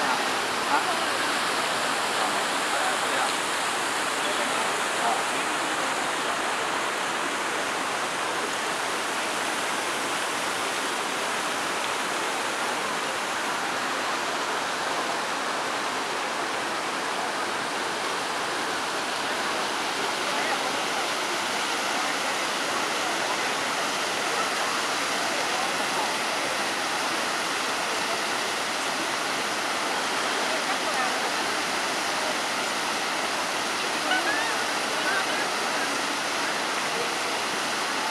な。